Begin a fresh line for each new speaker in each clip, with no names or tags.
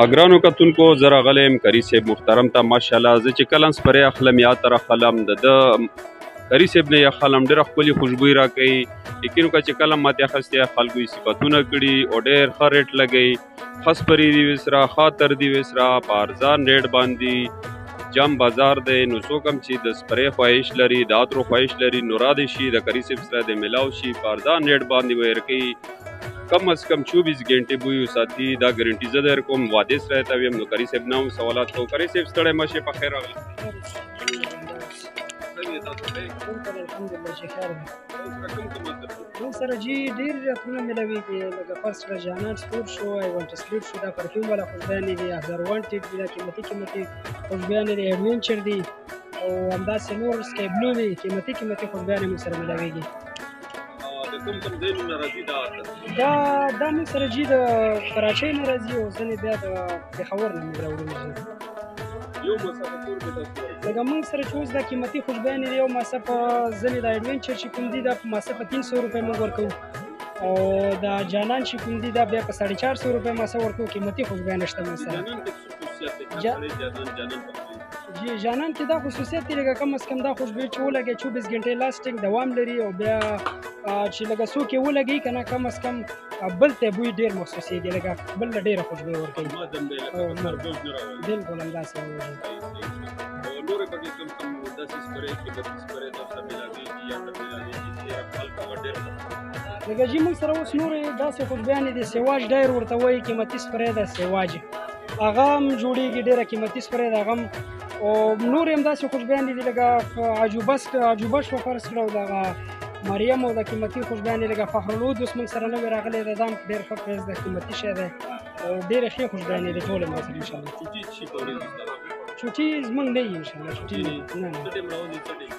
اګرانو کتونکو زه راغلی یم کري صاحب محترم ته ماشاءالله زه چې کله سپری اخلم یا تر اخلم د ده کري صاحب نه یې اخلم ډېره ښکلې خوشبویي راکوي یقین وکړه چې کله ماتې اخیستې خلکو یې صفتونه کړي او ډېر ښه ریټ لګوي ښه سپري دي وسره ښه تر دي وسره په ارزان ریټ باندې جام بازار دی نو څوک هم چې د سپرې خواهش لري د عطرو خواهش لري نو را دې شي د کري صاحب سره د ملاو شي په ارزان ریټ باندې ویرکوي کم از کم 24 غنټه به یو ساتي دا ګارانټي زه در کوم واده سره ته ویم نو کری صاحب نام سوالات کو کری صاحب ستړی مشه په خیر راغلی
موږ سره جی ډیر رقمونه ملويږي لکه فرض کړه جانان سپور شو ای وانټ سپور شو دا پرفیوم والا خو بیان دي هزار وانټډ دي قیمتي قیمتي خو بیان دي ایډونچر دي او همداسې نور سکای بلو دي قیمتي قیمتي خو بیان موږ سره ملويږي د
کوم کوم ځای نه راځي
دا دا د مې سره جی د کراچۍ نه راځي او ځنې بیا د پېښور نه مې راوړل
یو مسافر کور به تاسو
لکه موږ سره چې اوس دا قیمتي خوشبین دی یو مسافه ځنې د ایډونچر چې کوم دی دا په مسافه 300 روپۍ موږ ورکوو او دا جانان چې کوم دی دا بیا په 450 روپۍ مسافه ورکوو قیمتي خوشبین شته
مسافه
جی جانان کې دا خصوصیت دی لکه کم از کم دا خوشبویي چې ولګي 24 غنټې لاستینګ دوام لري او بیا چې لکه څوک یې ولګي کنه کم از کم بل ته بوی ډیر محسوسېږي لکه بل ډیره خوشبویي ورکوي بالکل همداسې
نور پکې کوم کوم داسې سپرې کې به سپرې تاسو ته
لکه چې موږ سره اوس نورې داسې خطبیانې دي سواج ډایر ورته وایي قیمتي سپری ده سواج هغه هم جوړېږي ډېره قیمتي سپری ده هغه هم او نور هم داسې خوشبیانې دي لکه عجوبه عجوبه شوه فرض کړه او دغه مریم او د قیمتي خوشبیانې لکه فخرالود اوس موږ سره نوې راغلی ده دا هم ډېر ښه پرایز ده قیمتي شی دی او ډېرې ښې خوشبیانې دي ټولې ما سره انشاءالله
چوټي
زمونږ نه یي انشاءالله چوټي نه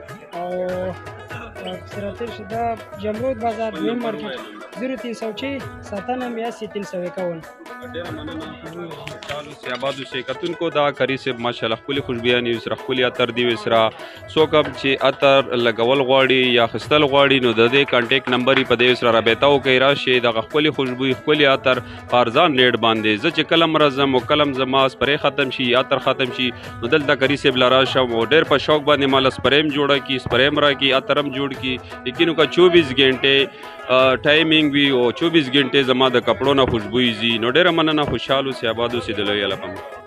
او سراتر شده جمرود بازار دویم مارکیټ زیرو تین سو چی ساتن هم یاسی
تین سو اکاون سیاباد اوسې کتون کو دا کری سیب ماشاءالله خپل خوشبیا نیوز را خپل اتر دی وسرا سو کب چې اتر لګول غواړي یا خستل غواړي نو د دې کانټیکټ نمبر په دې وسرا رابطه وکړئ راشي د خپل خوشبو خپل اتر پارزان لیډ باندې زه چې کلم راځم او کلم زما سپری ختم شي یا تر ختم شي نو دلته کری سیب لرا شم او ډیر په شوق باندې مال سپریم جوړه کی سپریم را کی اترم جوړ کی لیکن کا 24 غنټه ټایمینګ وی او 24 غنټه زما د کپړو نه خوشبوئی زی نو ډیر مننه خوشاله سی آبادو سی دلوی الکم